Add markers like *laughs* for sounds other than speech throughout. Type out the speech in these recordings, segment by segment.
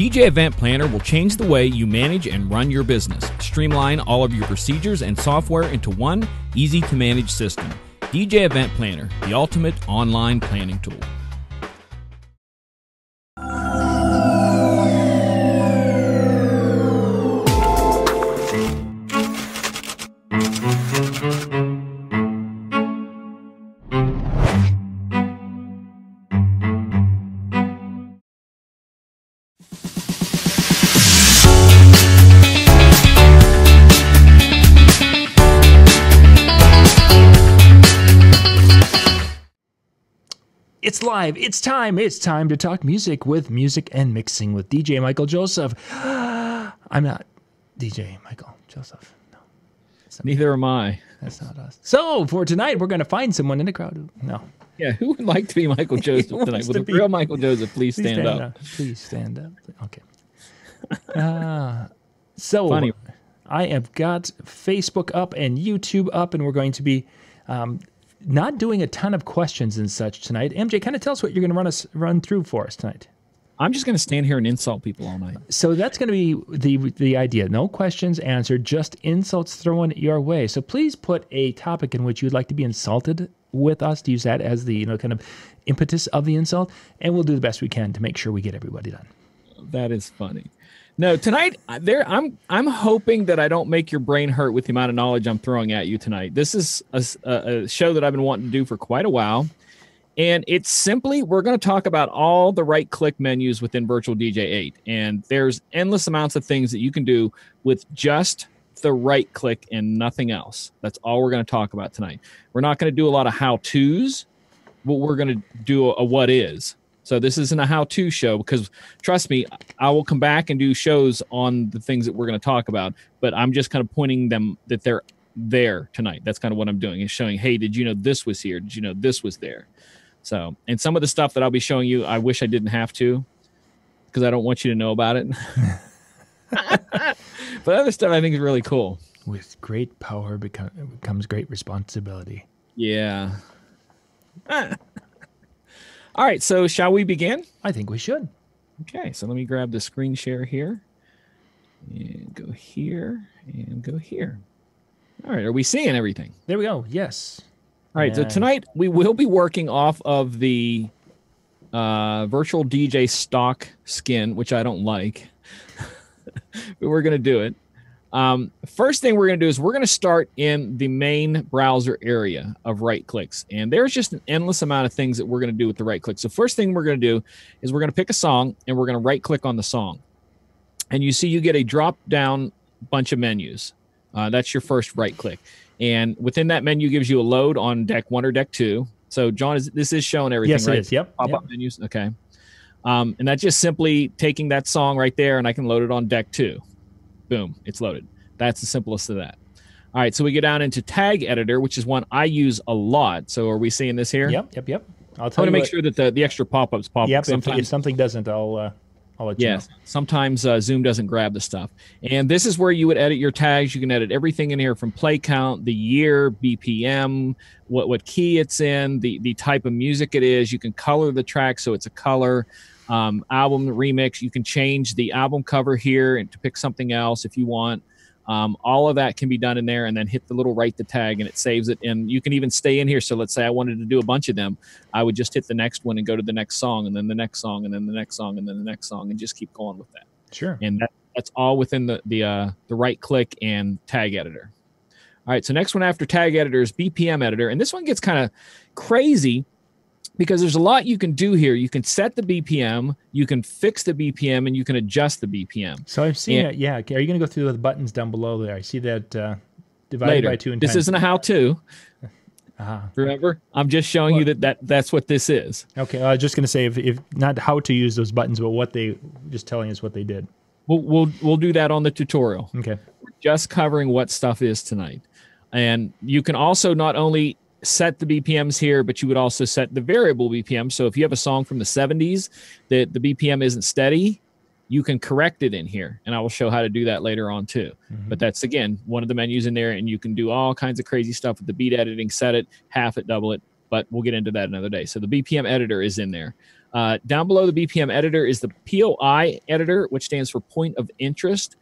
DJ Event Planner will change the way you manage and run your business. Streamline all of your procedures and software into one easy to manage system. DJ Event Planner, the ultimate online planning tool. It's live. It's time. It's time to talk music with music and mixing with DJ Michael Joseph. *gasps* I'm not DJ Michael Joseph. No, Neither am I. that's not us. So for tonight, we're going to find someone in the crowd. Who, no, Yeah, who would like to be Michael *laughs* Joseph tonight? With a be- real Michael Joseph, please Please stand, up. Please stand up. Okay. Uh, *laughs* so Funny. I have got Facebook up and YouTube up, and we're going to be um, not doing a ton of questions and such tonight. MJ, kind of tell us what you're going to run us run through for us tonight. I'm just going to stand here and insult people all night. So that's going to be the the idea. No questions answered, just insults thrown your way. So please put a topic in which you'd like to be insulted with us to use that as the you know kind of impetus of the insult, and we'll do the best we can to make sure we get everybody done. That is funny. No, tonight I- there I'm I'm hoping that I don't make your brain hurt with the amount of knowledge I'm throwing at you tonight. This is a, a show that I've been wanting to do for quite a while. And it's simply we're going to talk about all the right click menus within Virtual DJ 8. And there's endless amounts of things that you can do with just the right click and nothing else. That's all we're going to talk about tonight. We're not going to do a lot of how-tos, but we're going to do a, a what is. So this isn't a how-to show because trust me, I will come back and do shows on the things that we're going to talk about, but I'm just kind of pointing them that they're there tonight. That's kind of what I'm doing is showing, hey, did you know this was here? Did you know this was there? So, and some of the stuff that I'll be showing you, I wish I didn't have to because I don't want you to know about it. *laughs* but other stuff I think is really cool. With great power becomes great responsibility. Yeah. *laughs* All right, so shall we begin? I think we should. Okay, so let me grab the screen share here and go here and go here. All right, are we seeing everything? There we go. Yes. All right, so tonight we will be working off of the uh, virtual DJ stock skin, which I don't like, *laughs* but we're going to do it. Um, first thing we're going to do is we're going to start in the main browser area of right clicks. And there's just an endless amount of things that we're going to do with the right click. So, first thing we're going to do is we're going to pick a song and we're going to right click on the song. And you see, you get a drop down bunch of menus. Uh, that's your first right click. And within that menu gives you a load on deck one or deck two. So, John, is this is showing everything, yes, right? it is. Yep. pop yep. up menus. Okay. Um, and that's just simply taking that song right there and I can load it on deck two. Boom, it's loaded. That's the simplest of that. All right, so we go down into tag editor, which is one I use a lot. So are we seeing this here? Yep. Yep. Yep. I'll I want to make what- sure that the, the extra pop-ups pop up. Yep. If, sometimes. if something doesn't, I'll uh, I'll let you Yes, know. sometimes uh, Zoom doesn't grab the stuff. And this is where you would edit your tags. You can edit everything in here from play count, the year, BPM, what what key it's in, the the type of music it is. You can color the track so it's a color. Um, album remix. You can change the album cover here and to pick something else if you want. Um, all of that can be done in there, and then hit the little write the tag, and it saves it. And you can even stay in here. So let's say I wanted to do a bunch of them, I would just hit the next one and go to the next song, and then the next song, and then the next song, and then the next song, and just keep going with that. Sure. And that, that's all within the the uh, the right click and tag editor. All right, so next one after tag editor is BPM editor, and this one gets kind of crazy because there's a lot you can do here. You can set the BPM, you can fix the BPM, and you can adjust the BPM. So I've seen it. Yeah. Okay. Are you going to go through the buttons down below there? I see that uh, divided Later, by two and this isn't a how-to. *laughs* Uh-huh. Remember, I'm just showing you that, that that's what this is. Okay. I was just going to say if, if not how to use those buttons, but what they just telling us what they did. We'll we'll we'll do that on the tutorial. Okay. just covering what stuff is tonight. And you can also not only set the BPMs here, but you would also set the variable BPM. So if you have a song from the 70s that the BPM isn't steady, you can correct it in here. And I will show how to do that later on too. But that's again one of the menus in there, and you can do all kinds of crazy stuff with the beat editing, set it, half it, double it. But we'll get into that another day. So the BPM editor is in there. Uh, down below the BPM editor is the POI editor, which stands for point of interest.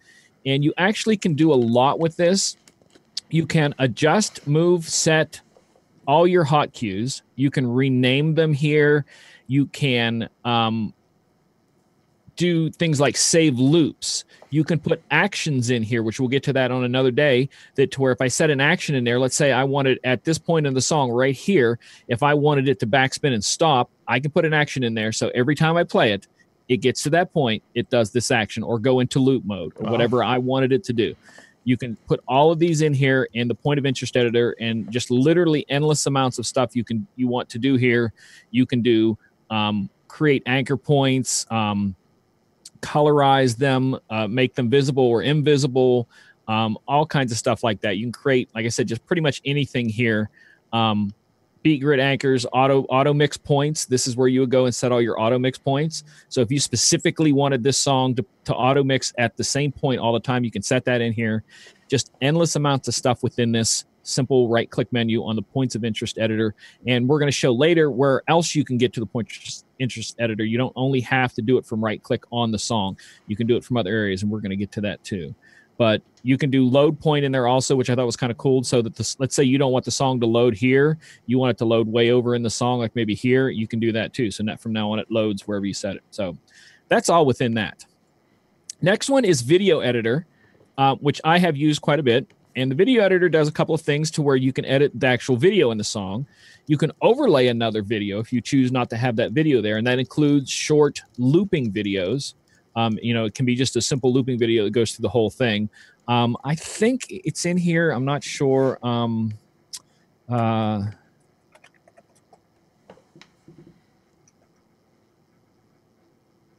And you actually can do a lot with this. You can adjust, move, set all your hot cues. You can rename them here. You can um, do things like save loops. You can put actions in here, which we'll get to that on another day. That to where if I set an action in there, let's say I wanted at this point in the song right here, if I wanted it to backspin and stop, I can put an action in there. So every time I play it, it gets to that point, it does this action or go into loop mode or whatever I wanted it to do. You can put all of these in here in the point of interest editor and just literally endless amounts of stuff you can you want to do here. You can do um, create anchor points, um, colorize them, uh, make them visible or invisible, um, all kinds of stuff like that. You can create, like I said, just pretty much anything here. Um, beat grid anchors, auto auto mix points. This is where you would go and set all your auto mix points. So if you specifically wanted this song to, to auto mix at the same point all the time, you can set that in here. Just endless amounts of stuff within this simple right click menu on the points of interest editor. And we're going to show later where else you can get to the points interest editor. You don't only have to do it from right click on the song. You can do it from other areas, and we're going to get to that too. But you can do load point in there also, which I thought was kind of cool. So that this, let's say you don't want the song to load here, you want it to load way over in the song, like maybe here, you can do that too. So that from now on, it loads wherever you set it. So that's all within that. Next one is video editor, uh, which I have used quite a bit. And the video editor does a couple of things to where you can edit the actual video in the song. You can overlay another video if you choose not to have that video there, and that includes short looping videos. Um, you know, it can be just a simple looping video that goes through the whole thing. Um, I think it's in here. I'm not sure. Um, uh,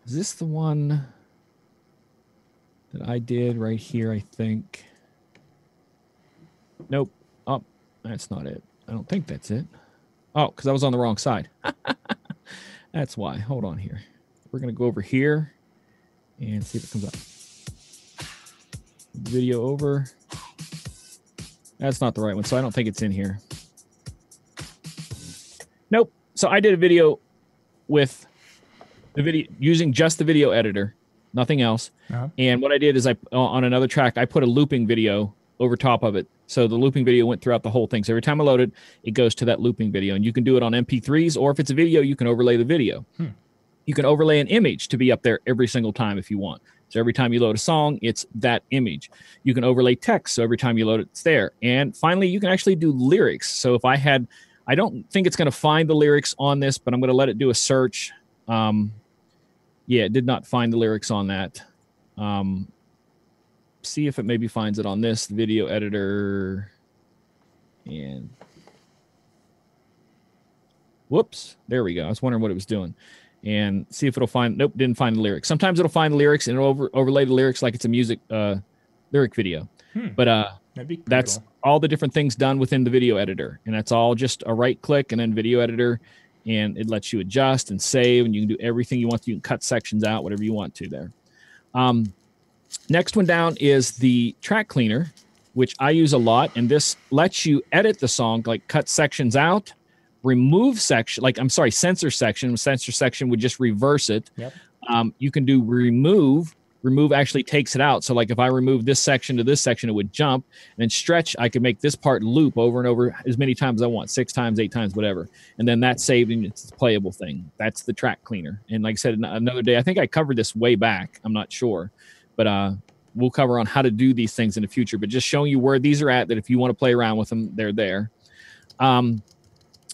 is this the one that I did right here? I think. Nope. Oh, that's not it. I don't think that's it. Oh, because I was on the wrong side. *laughs* that's why. Hold on here. We're going to go over here and see if it comes up. Video over. That's not the right one, so I don't think it's in here. Nope. So I did a video with the video using just the video editor, nothing else. Uh-huh. And what I did is I on another track I put a looping video over top of it. So the looping video went throughout the whole thing. So every time I load it, it goes to that looping video. And you can do it on MP3s, or if it's a video, you can overlay the video. Hmm. You can overlay an image to be up there every single time if you want. So every time you load a song, it's that image. You can overlay text. So every time you load it, it's there. And finally, you can actually do lyrics. So if I had, I don't think it's going to find the lyrics on this, but I'm going to let it do a search. Um, yeah, it did not find the lyrics on that. Um, see if it maybe finds it on this video editor and whoops there we go i was wondering what it was doing and see if it'll find nope didn't find the lyrics sometimes it'll find the lyrics and it'll over, overlay the lyrics like it's a music uh lyric video hmm. but uh that's cool. all the different things done within the video editor and that's all just a right click and then video editor and it lets you adjust and save and you can do everything you want to you can cut sections out whatever you want to there um Next one down is the track cleaner, which I use a lot. And this lets you edit the song, like cut sections out, remove section, like I'm sorry, censor section. Censor section would just reverse it. Yep. Um, you can do remove. Remove actually takes it out. So, like if I remove this section to this section, it would jump. And stretch, I could make this part loop over and over as many times as I want, six times, eight times, whatever. And then that's saved and it's a playable thing. That's the track cleaner. And like I said, another day, I think I covered this way back. I'm not sure but uh, we'll cover on how to do these things in the future. But just showing you where these are at, that if you want to play around with them, they're there. Um,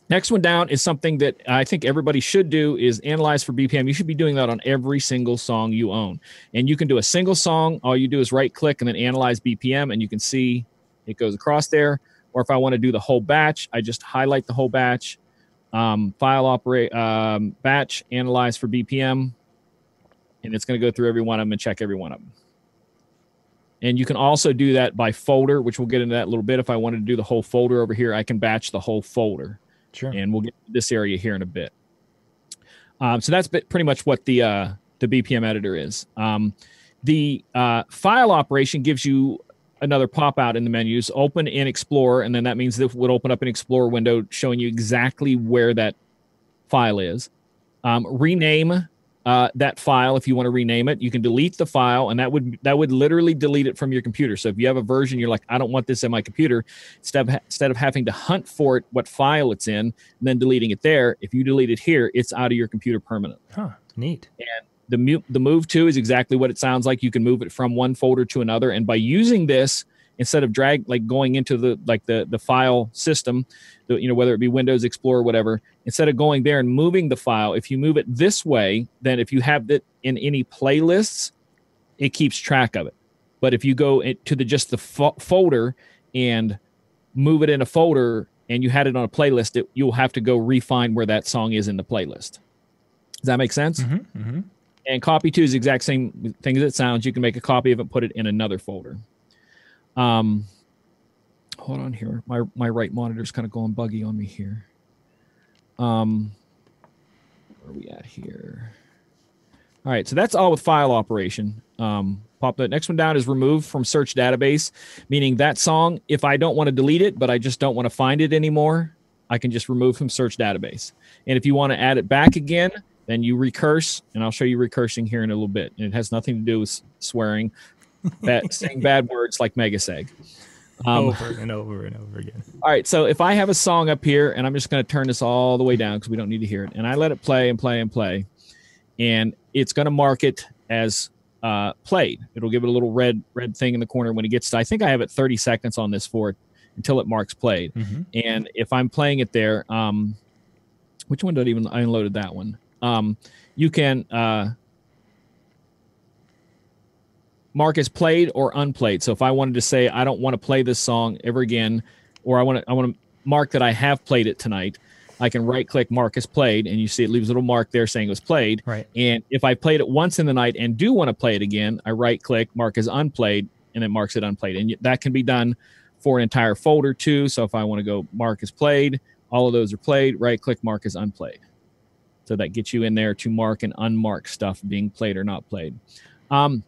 next one down is something that I think everybody should do is analyze for BPM. You should be doing that on every single song you own. And you can do a single song. All you do is right click and then analyze BPM, and you can see it goes across there. Or if I want to do the whole batch, I just highlight the whole batch, um, file operate um, batch, analyze for BPM, and it's going to go through every one of them and check every one of them. And you can also do that by folder, which we'll get into that a little bit. If I wanted to do the whole folder over here, I can batch the whole folder. Sure. And we'll get to this area here in a bit. Um, so that's pretty much what the uh, the BPM editor is. Um, the uh, file operation gives you another pop out in the menus, open in Explorer, and then that means it would open up an Explorer window showing you exactly where that file is. um, rename uh, that file if you want to rename it. You can delete the file, and that would that would literally delete it from your computer. So if you have a version, you're like, I don't want this in my computer. Instead of instead of having to hunt for it, what file it's in, and then deleting it there, if you delete it here, it's out of your computer permanently. Huh. Neat. And the mu- the move to is exactly what it sounds like. You can move it from one folder to another, and by using this instead of drag like going into the like the the file system the, you know whether it be windows explorer whatever instead of going there and moving the file if you move it this way then if you have it in any playlists it keeps track of it. But if you go to the just the fo- folder and move it in a folder and you had it on a playlist it, you'll have to go refine where that song is in the playlist. Does that make sense? Mm-hmm, mm-hmm. and copy to is the exact same thing as it sounds. You can make a copy of it put it in another folder um, hold on here. My my right monitor's kind of going buggy on me here. Um, where are we at here? All right, so that's all with file operation. Um, pop the next one down is remove from search database, meaning that song, if I don't want to delete it, but I just don't want to find it anymore, I can just remove from search database. And if you want to add it back again, then you recurse, and I'll show you recursing here in a little bit. And it has nothing to do with swearing bad, saying bad words like megaseg. Um, over and over and over again. All right, so if I have a song up here, and I'm just going to turn this all the way down because we don't need to hear it, and I let it play and play and play, and it's going to mark it as uh, played. It'll give it a little red red thing in the corner when it gets to. I think I have it 30 seconds on this for it until it marks played. Mm-hmm. And if I'm playing it there, um, which one did I even I unloaded that one? Um, you can uh, mark as played or unplayed. So if I wanted to say I don't want to play this song ever again, or I want to I want to mark that I have played it tonight, I can right click mark as played, and you see it leaves a little mark there saying it was played. Right. And if I played it once in the night and do want to play it again, I right click mark as unplayed, and it marks it unplayed. And that can be done for an entire folder too. So if I want to go mark as played, all of those are played. Right click mark as unplayed. So that gets you in there to mark and unmark stuff being played or not played. Um,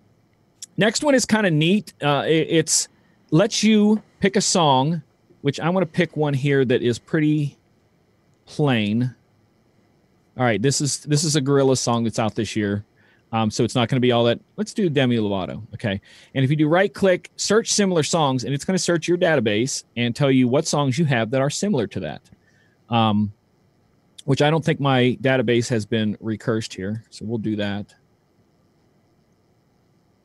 Next one is kind of neat. Uh, it, it's lets you pick a song, which I want to pick one here that is pretty plain. All right, this is this is a Gorillaz song that's out this year. Um, so it's not going to be all that. Let's do Demi Lovato. Okay. And if you do right click, search similar songs, and it's going to search your database and tell you what songs you have that are similar to that. Um, which I don't think my database has been recursed here. So we'll do that.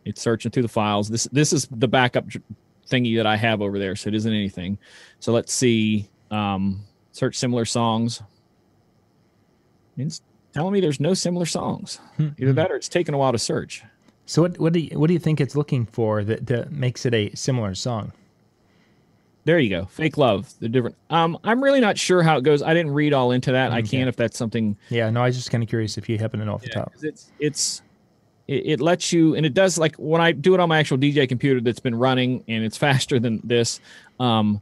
It's searching through the files. This this is the backup thingy that I have over there, so it isn't anything. So let's see. Um, search similar songs. It's telling me there's no similar songs. Hmm. Either that or it's taking a while to search. So what what do you, what do you think it's looking for that, that makes it a similar song? There you go. Fake love. The different. Um, I'm really not sure how it goes. I didn't read all into that. Okay. I can if that's something. Yeah. No, I was just kind of curious if you happen to know off yeah, the top. It's it's it, it lets you and it does like when i do it on my actual dj computer that's been running and it's *laughs* faster than this um,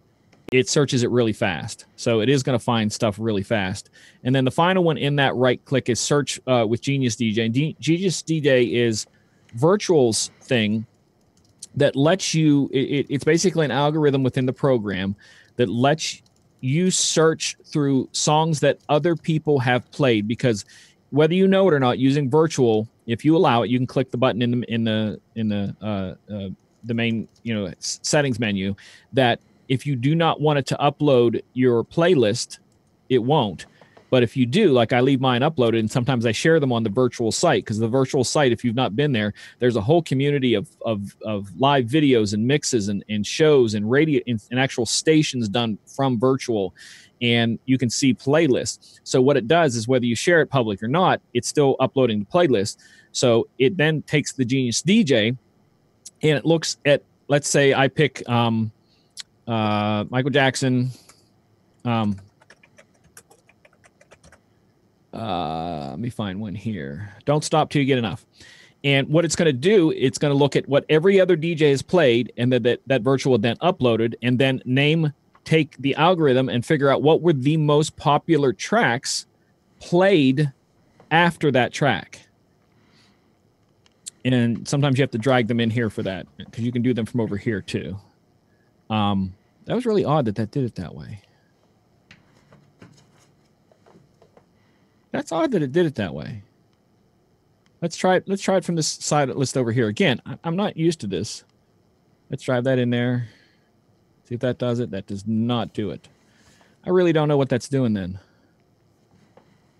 it searches it really fast. So it is going to find stuff really fast. And then the final one in that right click is search uh, with genius dj and D- genius dj is virtual's thing that lets you it, it's basically an algorithm within the program that lets you search through songs that other people have played because whether you know it or not using virtual if you allow it, you can click the button in the in the in the uh, uh, the main you know settings menu that if you do not want it to upload your playlist, it won't. But if you do, like I leave mine uploaded, and sometimes I share them on the virtual site because the virtual site, if you've not been there, there's a whole community of of, of live videos and mixes and, and shows and radio and, and actual stations done from virtual and you can see playlists. So what it does is whether you share it public or not, it's still uploading the playlist. So it then takes the Genius DJ and it looks at, let's say I pick um, uh, Michael Jackson. Um, uh, let me find one here. Don't stop till you get enough. And what it's going to do, it's going to look at what every other DJ has played, and that that, virtual then uploaded, and then name, take the algorithm, and figure out what were the most popular tracks played after that track and sometimes you have to drag them in here for that because you can do them from over here too. Um, that was really odd that that did it that way. That's odd that it did it that way. Let's try it. Let's try it from this side list over here. Again, I'm not used to this. Let's drive that in there. See if that does it. That does not do it. I really don't know what that's doing then.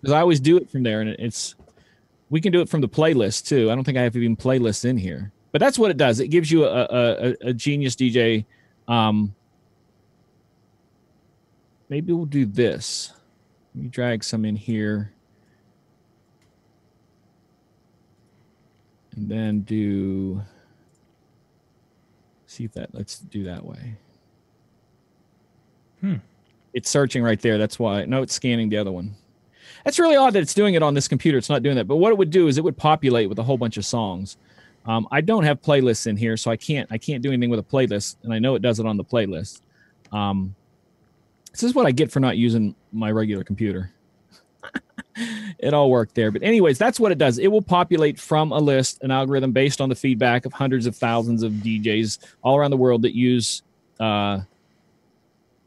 Because I always do it from there, and it's we can do it from the playlist too. I don't think I have even playlists in here, but that's what it does. It gives you a a, a genius DJ. Um, maybe we'll do this. Let me drag some in here. And then do, see if that, let's do that way. Hmm. It's searching right there. That's why. No, it's scanning the other one. That's really odd that it's doing it on this computer. It's not doing that. But what it would do is it would populate with a whole bunch of songs. Um, I don't have playlists in here, so I can't I can't do anything with a playlist, and I know it does it on the playlist. Um, this is what I get for not using my regular computer. *laughs* it all worked there. But anyways, that's what it does. It will populate from a list, an algorithm based on the feedback of hundreds of thousands of DJs all around the world that use uh,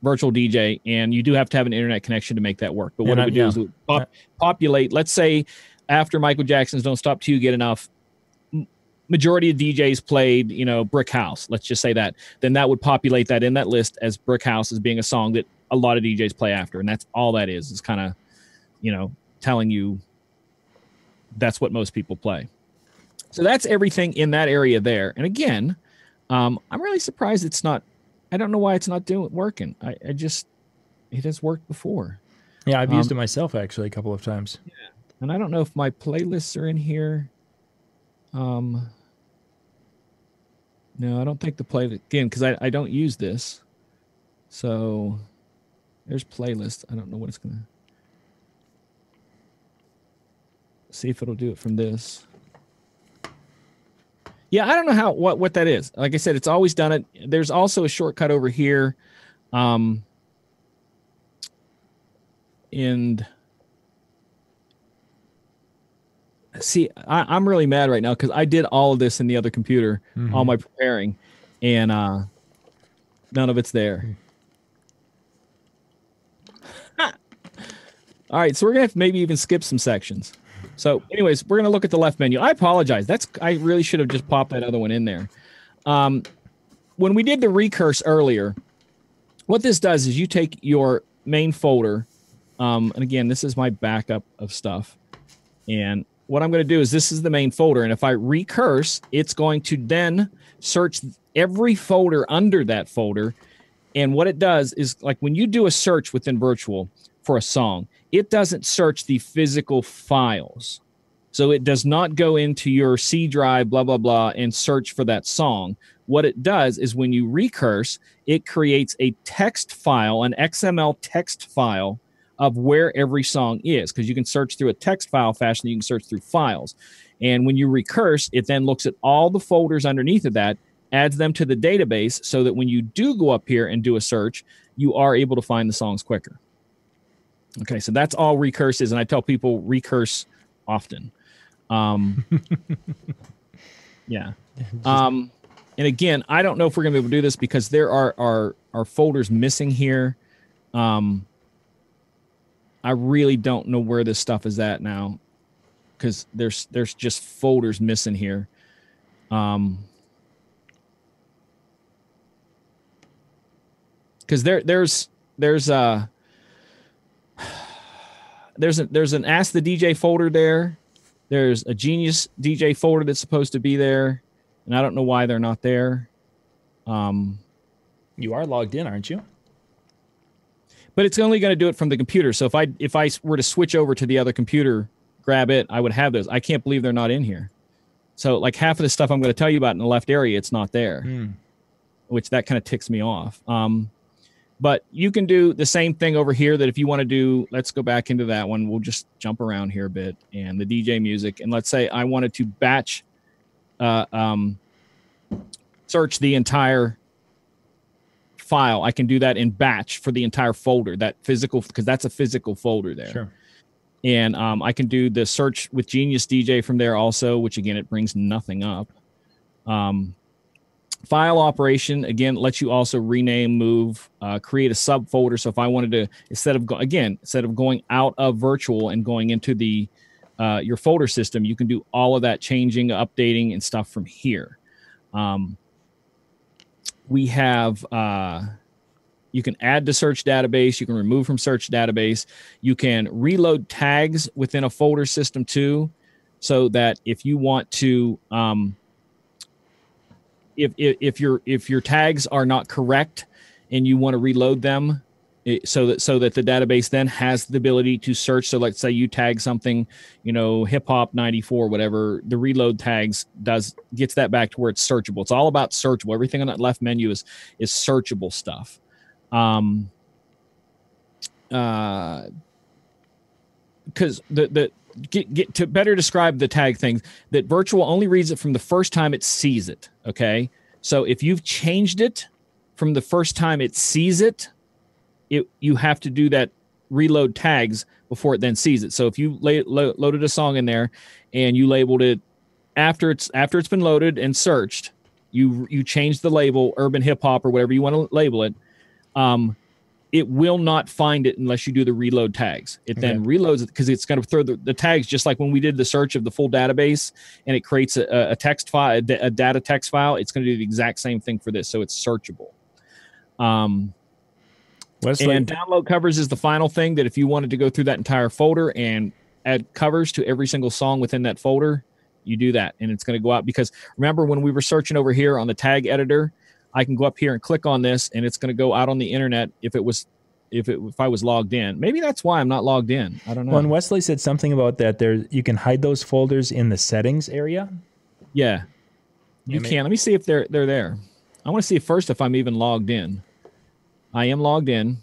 virtual DJ, and you do have to have an internet connection to make that work. But what and it would I, do is it would pop, populate. Let's say after Michael Jackson's "Don't Stop Till You Get Enough," majority of DJs played, you know, Brick House. Let's just say that. Then that would populate that in that list as Brick House as being a song that a lot of DJs play after, and that's all that is. Is kind of, you know, telling you that's what most people play. So that's everything in that area there. And again, um, I'm really surprised it's not. I don't know why it's not doing working. I, I just it has worked before. Yeah, I've um, used it myself actually a couple of times. Yeah, and I don't know if my playlists are in here. Um, no, I don't think the play again because I, I don't use this. So there's playlist. I don't know what it's gonna see if it'll do it from this. Yeah, I don't know how what what that is. Like I said, it's always done it. There's also a shortcut over here. Um and see I, am really mad right now because I did all of this in the other computer, mm-hmm. all my preparing, and uh none of it's there. *laughs* all right, so we're gonna have to maybe even skip some sections. So, anyways, we're gonna look at the left menu. I apologize. That's I really should have just popped that other one in there. Um, when we did the recurse earlier, what this does is you take your main folder, um, and again, this is my backup of stuff, and what I'm going to do is this is the main folder. And if I recurse, it's going to then search every folder under that folder. And what it does is like when you do a search within virtual for a song, it doesn't search the physical files. So it does not go into your C drive, blah, blah, blah, and search for that song. What it does is when you recurse, it creates a text file, an XML text file of where every song is because you can search through a text file fashion you can search through files and when you recurse it then looks at all the folders underneath of that adds them to the database so that when you do go up here and do a search you are able to find the songs quicker okay so that's all recurse is and i tell people recurse often. Um *laughs* yeah. Um and again i don't know if we're gonna be able to do this because there are are are folders missing here. Um I really don't know where this stuff is at now because there's there's just folders missing here. Um, because there there's there's uh there's a there's an ask the DJ folder there. There's a genius DJ folder that's supposed to be there, and I don't know why they're not there. Um, you are logged in, aren't you? but it's only going to do it from the computer. So if I if I were to switch over to the other computer, grab it, I would have those. I can't believe they're not in here. So like half of the stuff I'm going to tell you about in the left area, it's not there, mm. which that kind of ticks me off. Um, but you can do the same thing over here. That if you want to do, let's go back into that one. We'll just jump around here a bit and the DJ music. And let's say I wanted to batch, uh, um, search the entire file, I can do that in batch for the entire folder, that physical, because that's a physical folder there. Sure. And um, I can do the search with Genius DJ from there also, which again, it brings nothing up. Um, file operation again lets you also rename move uh, create a subfolder. So if i wanted to instead of go, again instead of going out of virtual and going into the uh, your folder system you can do all of that changing updating and stuff from here. Um, we have uh, you can add to search database. You can remove from search database. You can reload tags within a folder system too so that if you want to um, if, if if your if your tags are not correct and you want to reload them so that so that the database then has the ability to search. So let's say you tag something you know hip hop 94 whatever the reload tags does gets that back to where it's searchable. It's all about searchable. Everything on that left menu is is searchable stuff. Um uh because the the get, get to better describe the tag thing that virtual only reads it from the first time it sees it okay? So if you've changed it from the first time it sees it it you have to do that reload tags before it then sees it. So if you lay, lo- loaded a song in there and you labeled it after it's after it's been loaded and searched you you change the label urban hip hop or whatever you want to label it um it will not find it unless you do the reload tags. It then Okay. reloads it because it's going to throw the, the tags just like when we did the search of the full database and it creates a, a text file, a, a data text file. It's going to do the exact same thing for this. So it's searchable. Um, Wesley, and download covers is the final thing that if you wanted to go through that entire folder and add covers to every single song within that folder, you do that. And it's going to go out because remember when we were searching over here on the tag editor, I can go up here and click on this and it's going to go out on the internet if it was if it if I was logged in. Maybe that's why I'm not logged in. I don't know. well, and Wesley said something about that. There, you can hide those folders in the settings area. yeah. You Yeah, may- can. Let me see if they're they're there. I want to see first if I'm even logged in. I am logged in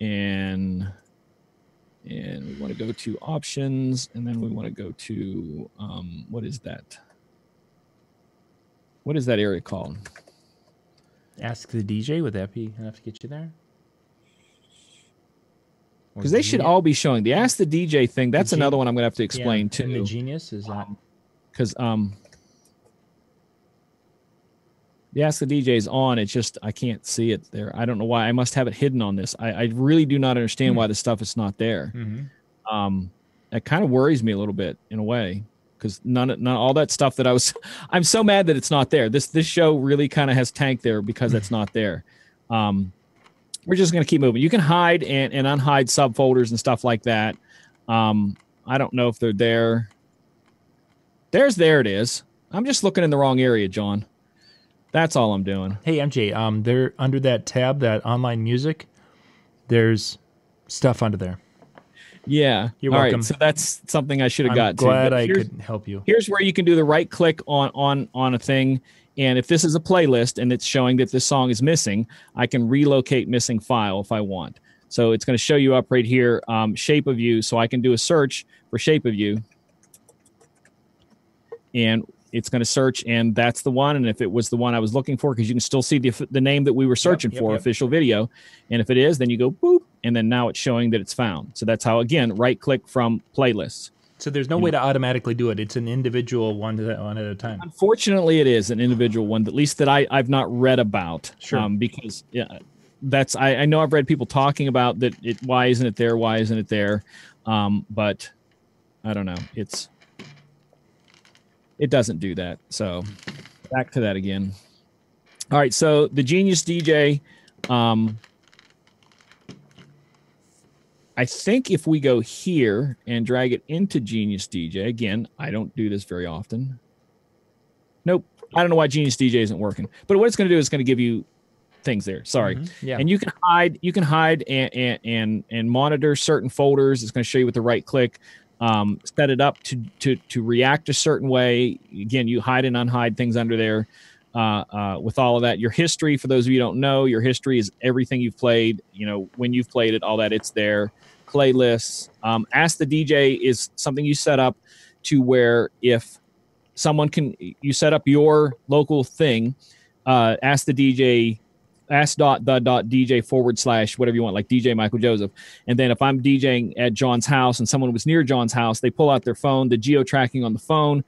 and and we want to go to options and then we want to go to um what is that? What is that area called? Ask the DJ. Would that be enough to get you there? Because they should all be showing the ask the DJ thing. That's Gen- another one I'm gonna have to yeah, explain and the genius is that. Because um the ask the DJ is on. It's just I can't see it there. I don't know why. I must have it hidden on this. I, I really do not understand Hmm. why the stuff is not there. Mhm. um that kind of worries me a little bit in a way because none of none all that stuff that I was *laughs* I'm so mad that it's not there. This this show really kind of has tanked there because it's not there. Um we're just gonna keep moving. You can hide and, and unhide subfolders and stuff like that. Um I don't know if they're there. There's there it is. I'm just looking in the wrong area, John. That's all I'm doing. Hey MJ, um, there under that tab, that online music, there's stuff under there. Yeah. You're All right, welcome. So that's something I should have got to. glad I could help you. here's where you can do the right click on on on a thing and if this is a playlist and it's showing that this song is missing i can relocate missing file if i want so it's going to show you up right here um, shape of you so i can do a search for shape of you and it's going to search and that's the one and if it was the one i was looking for because you can still see the, the name that we were searching yep, for yep. official video and if it is then you go boop and then now it's showing that it's found so that's how again right click from playlists So there's no way to automatically do it. It's an individual one to one at a time. Unfortunately, it is an individual one, at least that I, I've not read about. Sure. Um, because yeah, that's I, I know I've read people talking about that. It why isn't it there? Why isn't it there? Um, but I don't know. It's it doesn't do that. So back to that again. All right. So the Genius DJ. Um, I think if we go here and drag it into Genius DJ, again, I don't do this very often. Nope. I don't know why Genius DJ isn't working. But what it's going to do is going to give you things there. Sorry. Mhm. Yeah. And you can hide, you can hide and and and, and monitor certain folders. It's going to show you with the right click. Um, set it up to to to react a certain way. Again, you hide and unhide things under there. Uh, uh, with all of that, your history. For those of you don't know, your history is everything you've played. You know when you've played it, all that. It's there. Playlists. Um, Ask the DJ is something you set up to where if someone can, you set up your local thing. Uh, ask the DJ ask dot the dot dj forward slash whatever you want like dj michael joseph and then if i'm djing at john's house and someone was near john's house they pull out their phone the geo tracking on the phone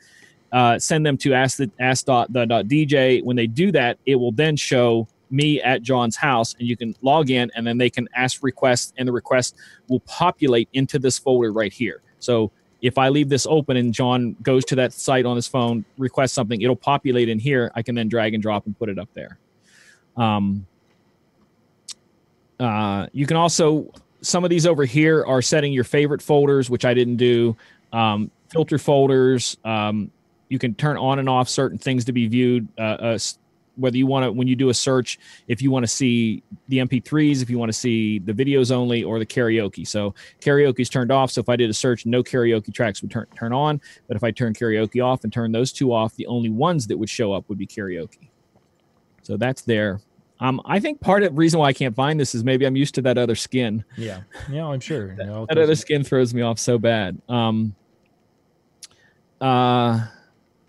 uh, send them to ask the ask dot the dot DJ. When they do that, it will then show me at John's house, and you can log in, and then they can ask requests, and the request will populate into this folder right here. So if I leave this open and John goes to that site on his phone, requests something, it'll populate in here. I can then drag and drop and put it up there. Um, uh, you can also some of these over here are setting your favorite folders, which I didn't do. Um, filter folders. Um, you can turn on and off certain things to be viewed. Uh, uh, whether you want to, when you do a search, if you want to see the MP3s, if you want to see the videos only, or the karaoke. So karaoke is turned off. So if I did a search, no karaoke tracks would turn turn on. But if I turn karaoke off and turn those two off, the only ones that would show up would be karaoke. So that's there. Um, I think part of the reason why I can't find this is maybe I'm used to that other skin. Yeah, yeah, I'm sure. *laughs* that, that other skin throws me off so bad. Um, uh,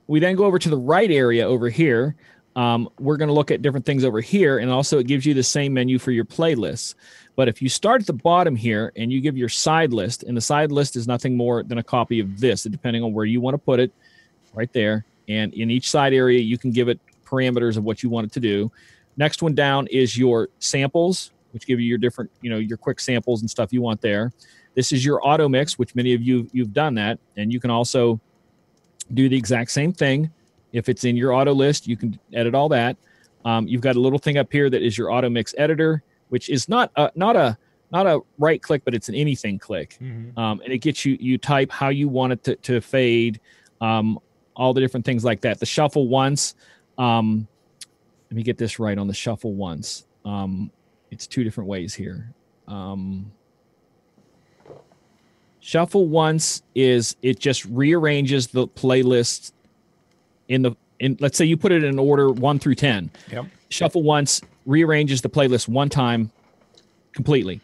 we then go over to the right area over here. Um, we're going to look at different things over here, and also it gives you the same menu for your playlists. But if you start at the bottom here and you give your side list, and the side list is nothing more than a copy of this, depending on where you want to put it, right there. And in each side area, you can give it parameters of what you want it to do. Next one down is your samples, which give you your different, you know, your quick samples and stuff you want there. This is your auto mix, which many of you you've done that, and you can also do the exact same thing. If it's in your auto list, you can edit all that. Um, you've got a little thing up here that is your auto mix editor, which is not a, not a not a right click, but it's an anything click, mm-hmm. um, and it gets you you type how you want it to, to fade, um, all the different things like that. The shuffle once, um, let me get this right on the shuffle once. Um, it's two different ways here. Um, shuffle once is it just rearranges the playlist in the in let's say you put it in order one through ten. Yep. Shuffle once rearranges the playlist one time completely.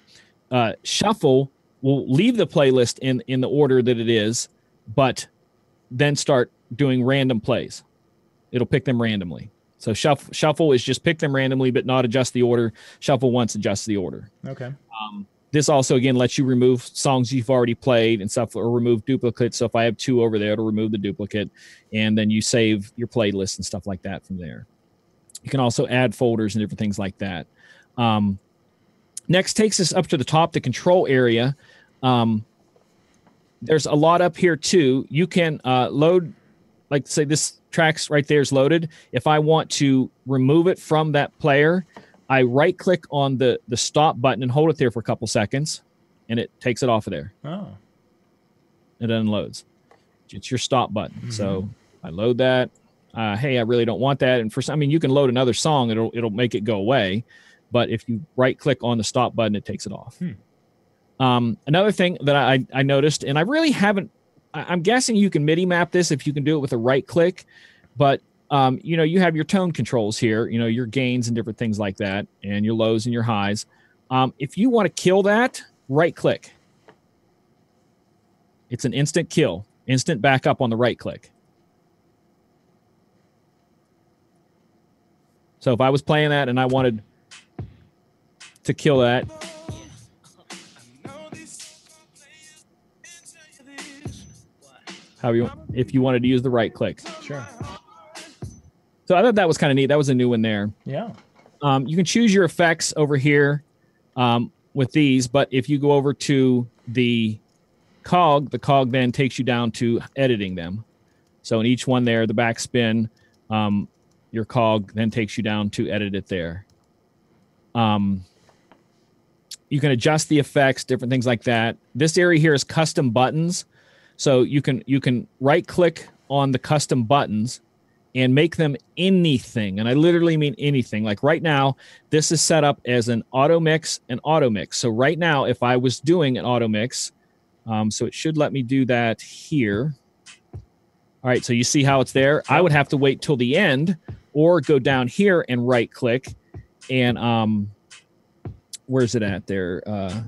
Uh, shuffle will leave the playlist in in the order that it is, but then start doing random plays. It'll pick them randomly. So shuffle, shuffle is just pick them randomly, but not adjust the order. Shuffle once adjusts the order. Okay. Um, this also again lets you remove songs you've already played and stuff, or remove duplicates. So if I have two over there, it'll remove the duplicate, and then you save your playlist and stuff like that from there. You can also add folders and different things like that. Um, next takes us up to the top, the control area. Um, there's a lot up here too. You can uh, load, like say this tracks right there is loaded. If I want to remove it from that player, I right click on the the stop button and hold it there for a couple seconds, and it takes it off of there. Oh, it unloads. It's your stop button. Mm-hmm. So I load that. Uh, hey, I really don't want that. And for some, I mean, you can load another song; it'll it'll make it go away. But if you right click on the stop button, it takes it off. Hmm. Um, another thing that I, I noticed, and I really haven't I'm guessing you can MIDI map this if you can do it with a right click, but um, you know, you have your tone controls here, you know, your gains and different things like that, and your lows and your highs. Um, if you want to kill that, right click. It's an instant kill, instant backup on the right click. So if I was playing that and I wanted to kill that, how you if you wanted to use the right click. Sure. So I thought that was kind of neat. That was a new one there. Yeah. Um, you can choose your effects over here um, with these, but if you go over to the cog, the cog then takes you down to editing them. So in each one there, the backspin, um, your cog then takes you down to edit it there. Um, you can adjust the effects, different things like that. This area here is custom buttons. So you can you can right click on the custom buttons and make them anything. And I literally mean anything. Like right now, this is set up as an auto mix and auto mix. So right now, if I was doing an auto mix, um, so it should let me do that here. All right, so you see how it's there. I would have to wait till the end or go down here and right click and um where's it at there? Uh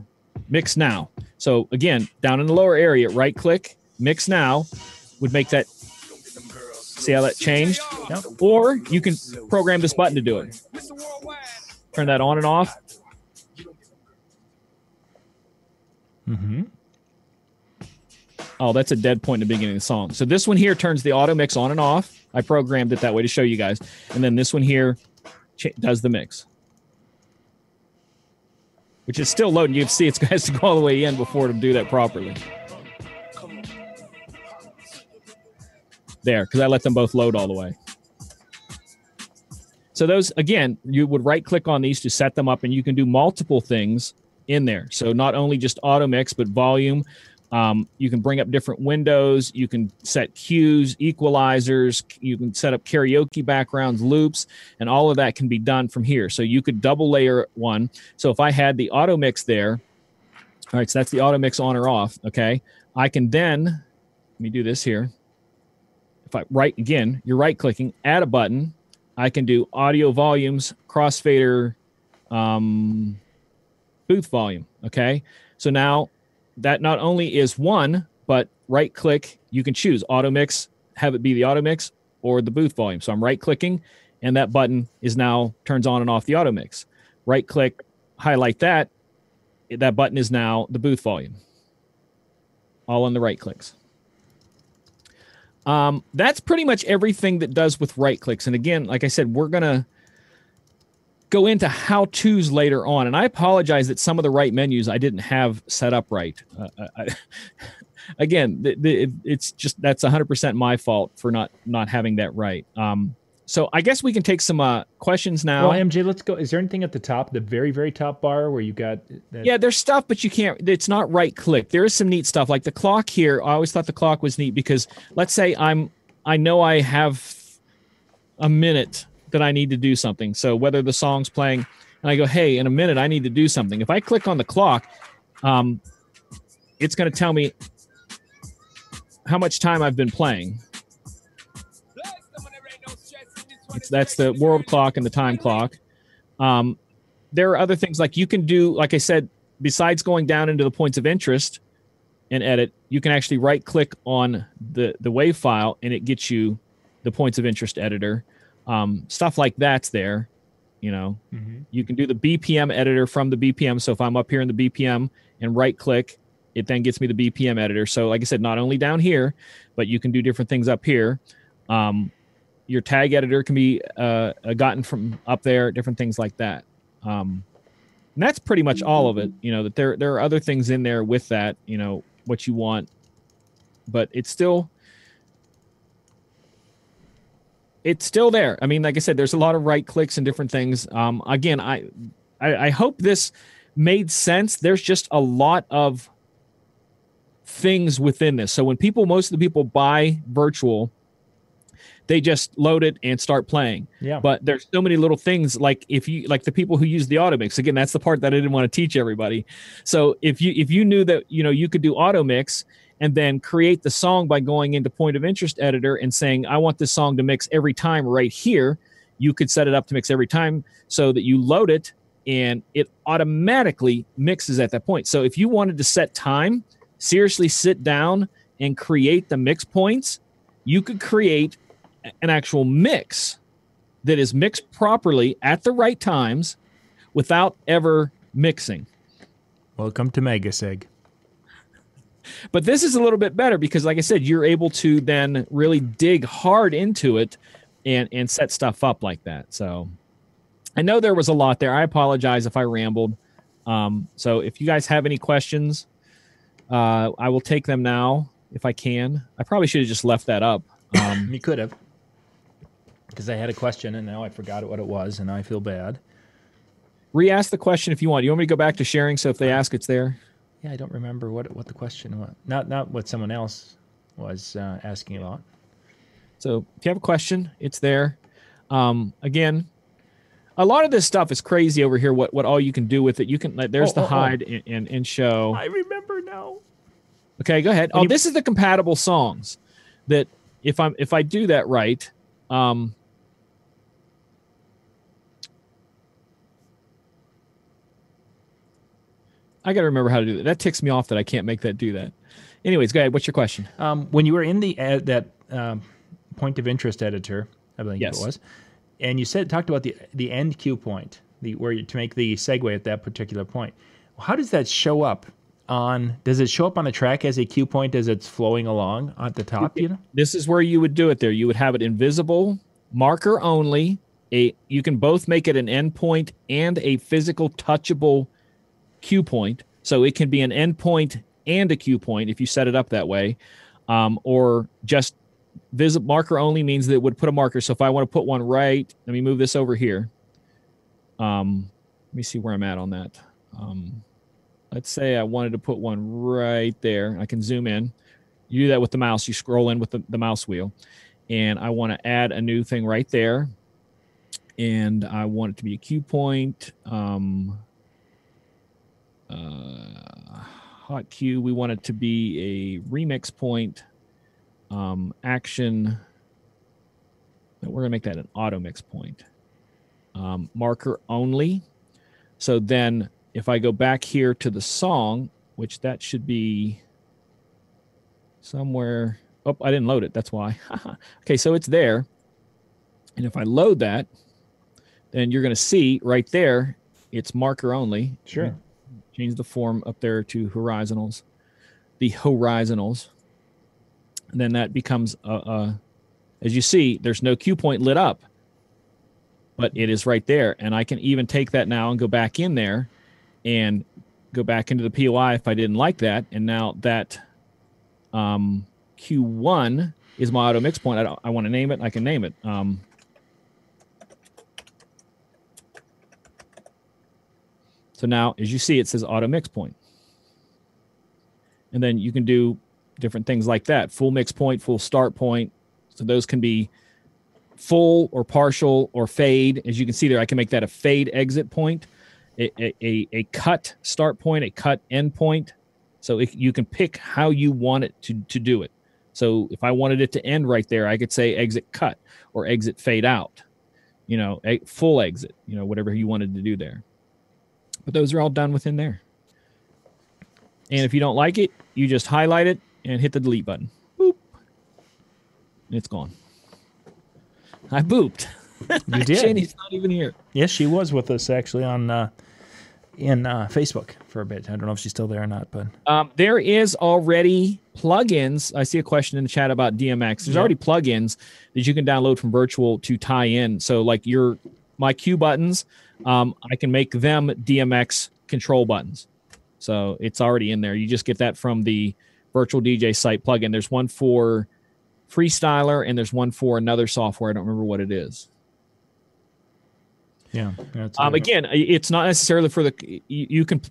mix now. So again, down in the lower area, right click mix now would make that see how that changed yep. or you can program this button to do it turn that on and off mm-hmm Oh, that's a dead point in the beginning of the song. So this one here turns the auto mix on and off. I programmed it that way to show you guys. And then this one here does the mix, which is still loading. You can see it's *laughs* has to go all the way in before to do that properly. There, because I let them both load all the way. So those again, you would right click on these to set them up, and you can do multiple things in there. So not only just auto mix, but volume. Um, you can bring up different windows. You can set cues, equalizers. You can set up karaoke backgrounds, loops, and all of that can be done from here. So you could double layer one. So if I had the auto mix there, all right, so that's the auto mix on or off. Okay, I can then let me do this here. If I right again, you're right clicking, add a button. I can do audio volumes, crossfader, um, booth volume. Okay, so now that not only is one, but right click, you can choose auto mix, have it be the auto mix or the booth volume. So I'm right clicking and that button is now turns on and off the auto mix. Right click, highlight that. That button is now the booth volume. All on the right clicks. Um, that's pretty much everything that does with right clicks. And again, like I said, we're going to go into how to's later on. And I apologize that some of the right menus I didn't have set up right. Uh, I, *laughs* again, the, the, it's just that's 100% my fault for not not having that right. Um, so I guess we can take some uh, questions now. Well, MJ, let's go. Is there anything at the top, the very, very top bar where you got? That? Yeah, there's stuff, but you can't. It's not right click. There is some neat stuff, like the clock here. I always thought the clock was neat because let's say I'm, I know I have a minute that I need to do something. So whether the song's playing and I go, hey, in a minute, I need to do something. If I click on the clock, um, it's going to tell me how much time I've been playing. It's, that's the world clock and the time clock. Um, there are other things like you can do, like I said, besides going down into the points of interest and edit, you can actually right click on the, the wave file and it gets you the points of interest editor. Um, stuff like that's there you know. Mm-hmm. you can do the bpm editor from the bpm so if i'm up here in the bpm and right click it then gets me the bpm editor. So like i said not only down here but you can do different things up here. Um, your tag editor can be uh, gotten from up there different things like that um, and that's pretty much all of it you know that there there are other things in there with that you know what you want but it's still it's still there. I mean, like I said, there's a lot of right clicks and different things. Um, again, I, I, I hope this made sense. There's just a lot of things within this. So when people, most of the people buy virtual, they just load it and start playing. Yeah. But there's so many little things like if you like the people who use the auto mix. Again, that's the part that I didn't want to teach everybody. So if you if you knew that you know you could do auto mix and then create the song by going into point of interest editor and saying i want this song to mix every time right here you could set it up to mix every time so that you load it and it automatically mixes at that point so if you wanted to set time seriously sit down and create the mix points you could create an actual mix that is mixed properly at the right times without ever mixing welcome to megaseg but this is a little bit better because, like I said, you're able to then really dig hard into it and and set stuff up like that. So I know there was a lot there. I apologize if I rambled. Um, so if you guys have any questions, uh, I will take them now if I can. I probably should have just left that up. Um, *laughs* you could have, because I had a question and now I forgot what it was, and I feel bad. Re-ask the question if you want. You want me to go back to sharing so if they ask, it's there. Yeah, I don't remember what what the question was. Not not what someone else was uh, asking about. So if you have a question, it's there. Um, again, a lot of this stuff is crazy over here. What what all you can do with it? You can like there's oh, the oh, oh. hide oh. And, and, show. I remember now. Okay, go ahead. When oh, you, this is the compatible songs that if I'm if I do that right, um, I got to remember how to do that. That ticks me off that I can't make that do that. Anyways, go ahead. What's your question? Um, when you were in the uh, that um, point of interest editor, I believe yes. it was, and you said talked about the the end cue point, the where you, to make the segue at that particular point. How does that show up on? Does it show up on the track as a cue point as it's flowing along at the top? You know, This is where you would do it there. You would have it invisible, marker only. A you can both make it an endpoint and a physical touchable cue point. So it can be an endpoint and a cue point if you set it up that way. Um, or just visit marker only means that it would put a marker. So if I want to put one right, let me move this over here. Um, let me see where I'm at on that. Um, let's say I wanted to put one right there. I can zoom in. You do that with the mouse. You scroll in with the, the mouse wheel. And I want to add a new thing right there. And I want it to be a cue point. Um, uh, hot cue. We want it to be a remix point. Um, action. We're going to make that an auto mix point. Um, marker only. So then if I go back here to the song, which that should be somewhere. Oh, I didn't load it. That's why. *laughs* okay, so it's there. And if I load that, then you're going to see right there, it's marker only. Sure. Change the form up there to horizontals, the horizontals. And then that becomes, a, a, as you see, there's no cue point lit up, but it is right there. And I can even take that now and go back in there and go back into the POI if I didn't like that. And now that um, Q1 is my auto mix point. I, I want to name it. I can name it. Um, so now, as you see, it says auto mix point. And then you can do different things like that full mix point, full start point. So those can be full or partial or fade. As you can see there, I can make that a fade exit point, a, a, a, cut start point, a cut end point. So if you can pick how you want it to, to do it. So if I wanted it to end right there, I could say exit cut or exit fade out, you know, a full exit, you know, whatever you wanted to do there. But those are all done within there. And if you don't like it, you just highlight it and hit the delete button. Boop. And it's gone. I booped. You *laughs* did. Shane's not even here. Yes, she was with us actually on uh, in uh, Facebook for a bit. I don't know if she's still there or not, but Um, there is already plugins. I see a question in the chat about DMX. There's Yeah. already plugins that you can download from Virtual to tie in. So, like your my Q buttons, um, I can make them DMX control buttons. So it's already in there. You just get that from the Virtual DJ site plugin. There's one for Freestyler and there's one for another software. I don't remember what it is. yeah. Um, again, it's not necessarily for the you, you can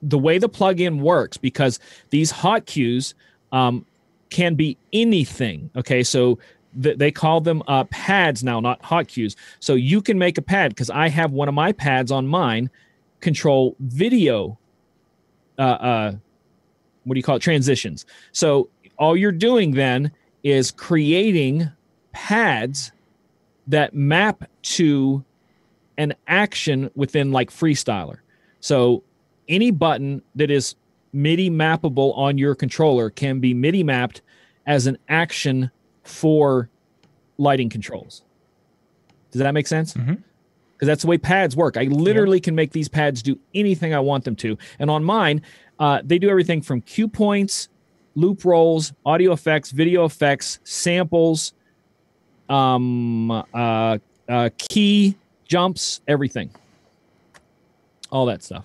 the way the plugin works because these hot cues um, can be anything. Okay, so they call them uh, pads now, not hot cues. So you can make a pad because I have one of my pads on mine control video. Uh, uh, what do you call it? Transitions. So all you're doing then is creating pads that map to an action within like freestyler. So any button that is MIDI mappable on your controller can be MIDI mapped as an action for lighting controls. Does that make sense? Because Mhm. that's the way pads work. I literally can make these pads do anything I want them to. And on mine, uh, they do everything from cue points, loop rolls, audio effects, video effects, samples, um, uh, uh, key jumps, everything, all that stuff.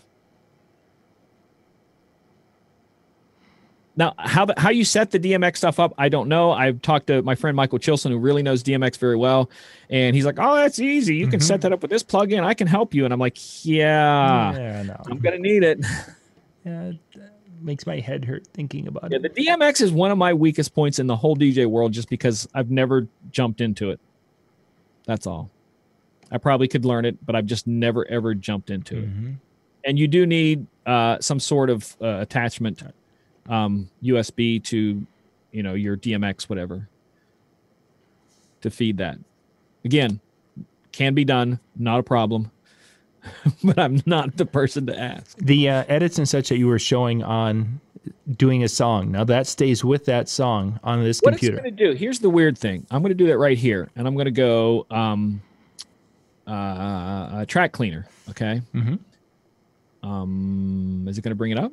Now, how how you set the DMX stuff up, I don't know. I've talked to my friend Michael Chilson, who really knows DMX very well, and he's like, "Oh, that's easy. You can Mhm. set that up with this plugin. I can help you." And I'm like, "Yeah, yeah, no. I'm gonna need it." *laughs* Yeah, it makes my head hurt thinking about Yeah, it. the DMX is one of my weakest points in the whole DJ world, just because I've never jumped into it. That's all. I probably could learn it, but I've just never ever jumped into it. Mhm. and you do need uh, some sort of uh, attachment um, usb to you know your dmx whatever to feed that again can be done not a problem *laughs* but i'm not the person to ask The uh, edits and such that you were showing on doing a song. Now that stays with that song on this what computer. it's going to do here's the weird thing i'm going to do that right here and i'm going to go um, uh, uh, track cleaner okay Mm-hmm. um, is it going to bring it up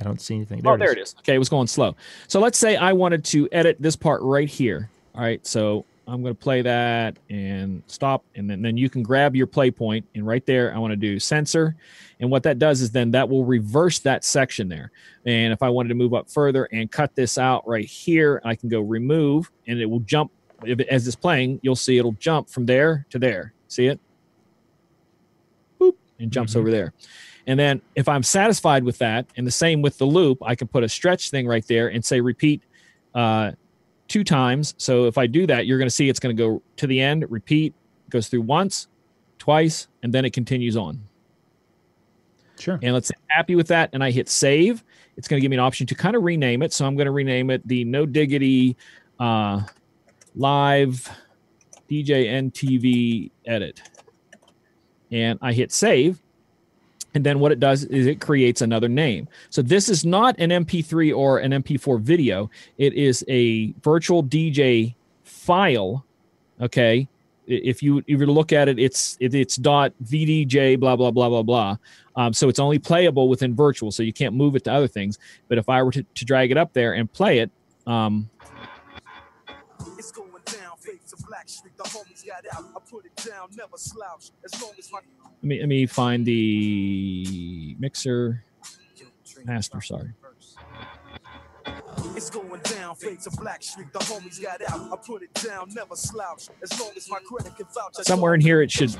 I don't see anything. There oh, it there is. it is. Okay, it was going slow. So let's say I wanted to edit this part right here. All right, so I'm going to play that and stop, and then, then you can grab your play point, and right there, I want to do censor. And what that does is then that will reverse that section there. And if I wanted to move up further and cut this out right here, I can go remove, and it will jump. If it, as it's playing, you'll see it'll jump from there to there. See it? Boop, and jumps Mhm. over there. And then if I'm satisfied with that, and the same with the loop, I can put a stretch thing right there and say repeat uh, two times. So if I do that, you're going to see it's going to go to the end, repeat, goes through once, twice, and then it continues on. Sure. And let's say I'm happy with that, and I hit save. It's going to give me an option to kind of rename it. So I'm going to rename it the No Diggity uh, Live DJNTV Edit. And I hit save. And then what it does is it creates another name. So this is not an MP3 or an MP4 video. It is a virtual DJ file. Okay. If you if you look at it, it's it, it's dot VDJ blah blah blah blah blah. Um, so it's only playable within virtual, so you can't move it to other things. But if I were to, to drag it up there and play it, um, It's going down, fades to Black Street. The homies got out. I put it down, never slouch. As long as my let me let me find the mixer master. Sorry. It's going down, fade to Blackstreet. The homies got out. I put it down, never slouch. As long as my credit can vouch. Somewhere in here it should.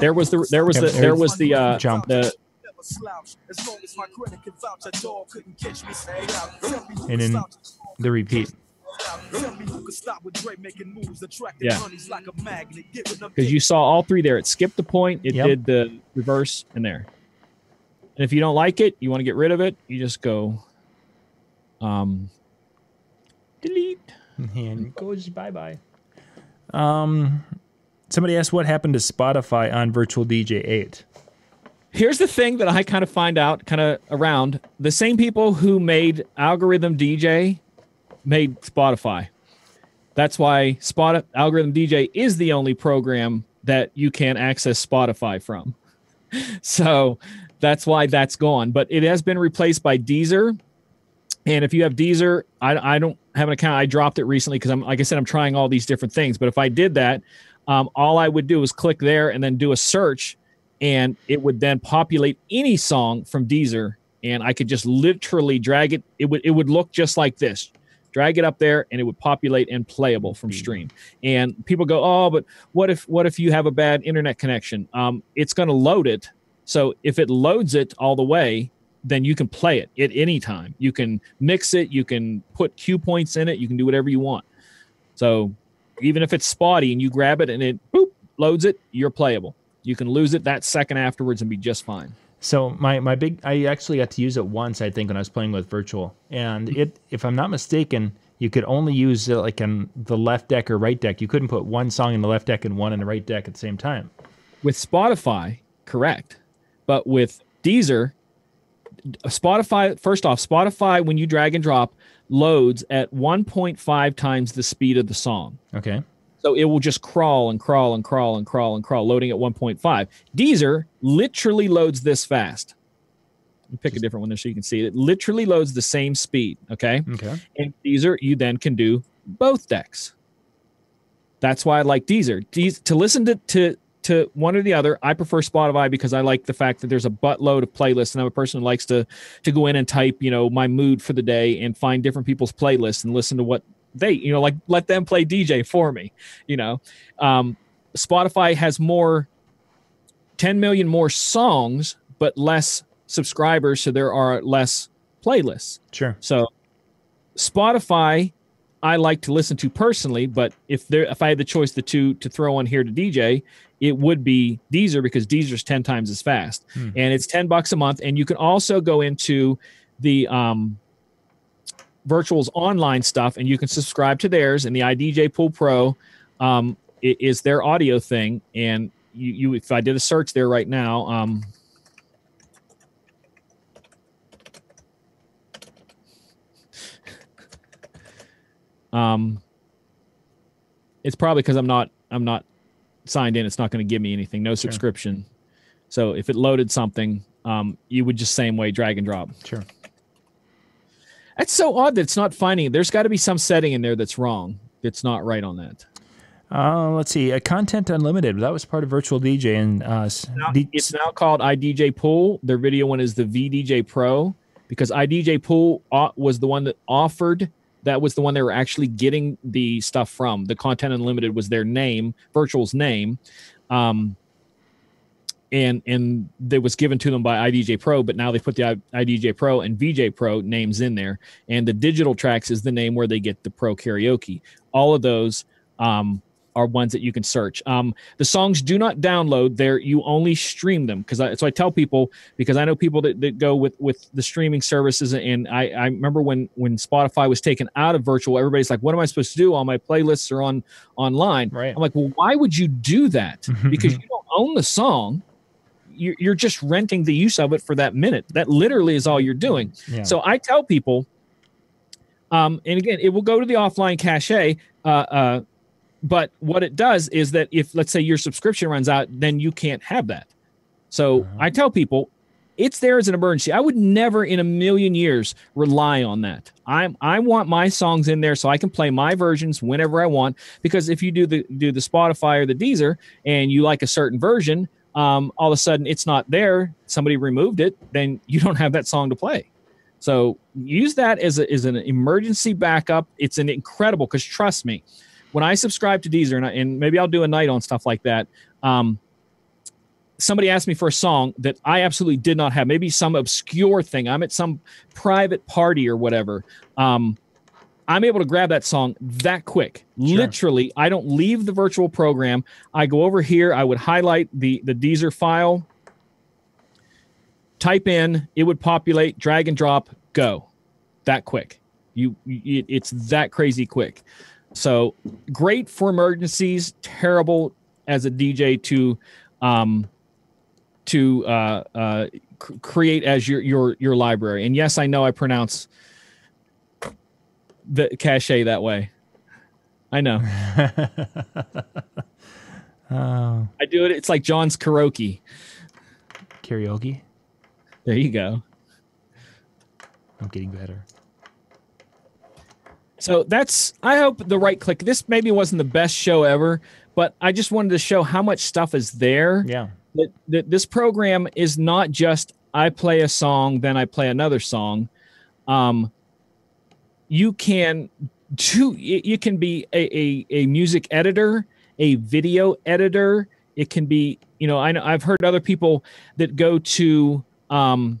There was the there was the there was the uh Jump. the Never slouch. As long as my credit can vouch, a dog couldn't catch me. Stay out. Tell me who And can then The repeat. Yeah. honeys like a magnet, giving them because you saw all three there. It skipped the point, it Yep. did the reverse, and there. And if you don't like it, you want to get rid of it, you just go um delete. And it goes bye bye. Um, somebody asked what happened to Spotify on Virtual DJ 8. Here's the thing that I kind of find out kind of around the same people who made Algoriddim DJ made Spotify. That's why Spot Algoriddim DJ is the only program that you can access Spotify from. *laughs* So that's why that's gone. But it has been replaced by Deezer. And if you have Deezer, I, I don't have an account. I dropped it recently because I'm like I said, I'm trying all these different things. But if I did that, um, all I would do is click there and then do a search, and it would then populate any song from Deezer, and I could just literally drag it. It would it would look just like this. Drag it up there, and it would populate and playable from stream. And people go, "Oh, but what if what if you have a bad internet connection?" Um, it's going to load it. So if it loads it all the way, then you can play it at any time. You can mix it, you can put cue points in it, you can do whatever you want. So even if it's spotty and you grab it and it boop loads it, you're playable. You can lose it that second afterwards and be just fine. So my my big I actually got to use it once I think when I was playing with virtual and hmm. it if I'm not mistaken you could only use it like in the left deck or right deck you couldn't put one song in the left deck and one in the right deck at the same time. With Spotify, correct. But with Deezer, Spotify, first off, Spotify, when you drag and drop, loads at 1.5 times the speed of the song. Okay. So it will just crawl and crawl and crawl and crawl and crawl, loading at 1.5. Deezer literally loads this fast. Let me pick a different one there so you can see it. It literally loads the same speed. Okay. Okay. And Deezer, you then can do both decks. That's why I like Deezer. Deez, to listen to, to to one or the other, I prefer Spotify because I like the fact that there's a buttload of playlists, and I'm a person who likes to to go in and type, you know, my mood for the day and find different people's playlists and listen to what they, you know, like let them play DJ for me. You know, um, Spotify has more, 10 million more songs, but less subscribers, so there are less playlists. Sure. So Spotify, I like to listen to personally, but if there if I had the choice the two to throw on here to DJ, it would be Deezer because Deezer's 10 times as fast. Hmm. And it's 10 bucks a month. And you can also go into the um virtuals online stuff and you can subscribe to theirs and the IDJ Pool Pro um is their audio thing. And you, you if I did a search there right now, um um it's probably because i'm not i'm not signed in it's not going to give me anything no subscription so if it loaded something um you would just same way drag and drop Sure. That's so odd that it's not finding. There's got to be some setting in there that's wrong. That's not right on that. Uh, let's see. Uh, Content Unlimited. That was part of Virtual DJ, and uh, s- Now- D- it's now called iDJ Pool. Their video one is the VDJ Pro because iDJ Pool uh, was the one that offered. That was the one they were actually getting the stuff from. The Content Unlimited was their name, Virtual's name, um, and and that was given to them by iDJ Pro. But now they put the iDJ Pro and VJ Pro names in there, and the Digital Tracks is the name where they get the Pro Karaoke. All of those. Um, are ones that you can search. Um, the songs do not download there. You only stream them because I, so I tell people because I know people that, that go with, with the streaming services. And I, I remember when, when Spotify was taken out of virtual, everybody's like, what am I supposed to do? All my playlists are on online. Right. I'm like, well, why would you do that? *laughs* Because you don't own the song. You're, you're just renting the use of it for that minute. That literally is all you're doing. yeah. So I tell people, um, and again, it will go to the offline cache. Uh, uh, but what it does is that if, let's say, your subscription runs out, then you can't have that. So Uh-huh. I tell people, it's there as an emergency. I would never in a million years rely on that. I'm I want my songs in there so I can play my versions whenever I want. Because if you do the do the Spotify or the Deezer and you like a certain version, um, all of a sudden it's not there. Somebody removed it, then you don't have that song to play. So use that as a, as an emergency backup. It's an incredible because trust me, when I subscribe to Deezer and, I, and maybe I'll do a night on stuff like that. Um, somebody asked me for a song that I absolutely did not have. Maybe some obscure thing. I'm at some private party or whatever. Um, I'm able to grab that song that quick. Sure. Literally, I don't leave the virtual program. I go over here. I would highlight the the Deezer file, type in, it would populate, drag and drop, go. That quick. You, you it's that crazy quick. So great for emergencies, terrible as a DJ to um to uh uh create as your your your library. And yes, I know I pronounce the cache that way. I know. oh, *laughs* I do it. It's like John's karaoke. karaoke. There you go. I'm getting better. So that's I hope the right click. This maybe wasn't the best show ever, but I just wanted to show how much stuff is there. Yeah. That, that this program is not just I play a song, then I play another song. Um, you can you you can be a, a, a music editor, a video editor. It can be, you know, I know I've heard other people that go to um,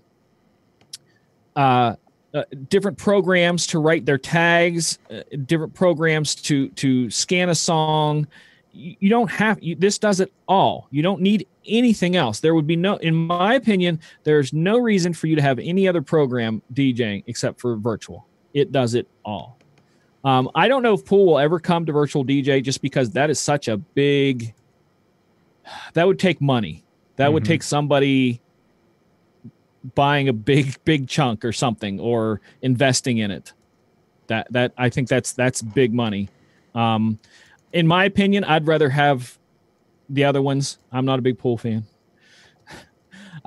uh, uh, different programs to write their tags, uh, different programs to to scan a song. You, you don't have you, this does it all. You don't need anything else. There would be no, in my opinion, there's no reason for you to have any other program DJing except for virtual. It does it all. Um, I don't know if Pool will ever come to virtual DJ just because that is such a big. That would take money. That would Mhm. take somebody buying a big big chunk or something or investing in it that that i think that's that's big money um in my opinion i'd rather have the other ones i'm not a big pool fan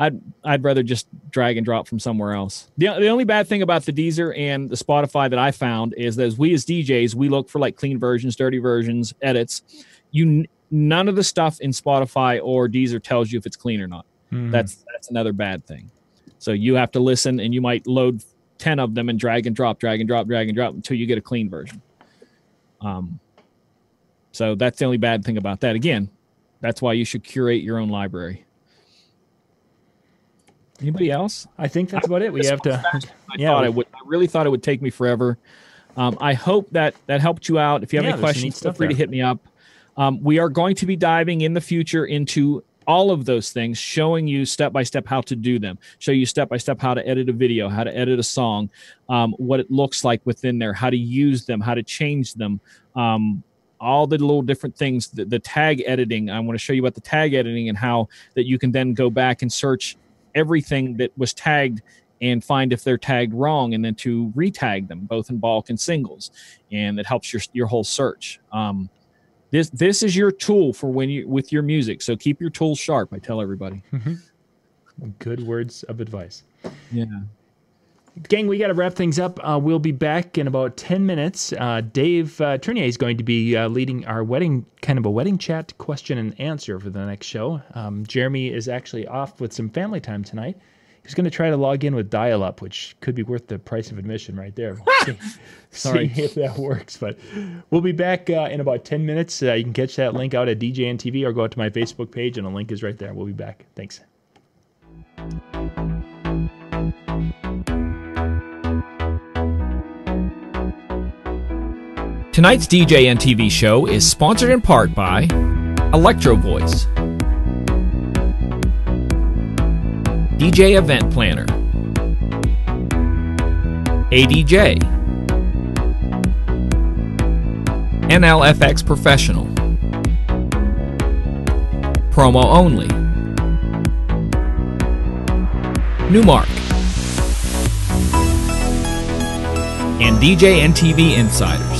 i'd i'd rather just drag and drop from somewhere else the, the only bad thing about the deezer and the spotify that i found is that as we as djs we look for like clean versions dirty versions edits you none of the stuff in spotify or deezer tells you if it's clean or not Mhm. that's that's another bad thing. So you have to listen, and you might load ten of them and drag and drop, drag and drop, drag and drop until you get a clean version. Um, so that's the only bad thing about that. Again, that's why you should curate your own library. Anybody else? I think that's about it. We have to. I *laughs* Yeah, thought we- I would. I really thought it would take me forever. Um, I hope that that helped you out. If you have Yeah, any there's some neat questions, feel free to hit me up. Um, we are going to be diving in the future into all of those things, showing you step by step how to do them, show you step by step how to edit a video, how to edit a song, um, what it looks like within there, how to use them, how to change them, um, all the little different things. The, the tag editing. I want to show you about the tag editing and how that you can then go back and search everything that was tagged and find if they're tagged wrong and then to retag them both in bulk and singles. And it helps your your whole search. Um, this this is your tool for when you with your music. So keep your tools sharp i tell everybody. Good words of advice. yeah Gang, we got to wrap things up. Uh, we'll be back in about 10 minutes. Uh, Dave uh, Tournier is going to be uh, leading our wedding, kind of a wedding chat question and answer for the next show. Um, Jeremy is actually off with some family time tonight. He's going to try to log in with dial up, which could be worth the price of admission right there. see, *laughs* Sorry. see if that works. But we'll be back uh, in about 10 minutes. Uh, you can catch that link out at DJNTV or go out to my Facebook page, and the link is right there. We'll be back. Thanks. Tonight's DJNTV show is sponsored in part by Electro-Voice, DJ Event Planner, ADJ, NLFX Professional, Promo Only, Numark, and DJNTV Insider.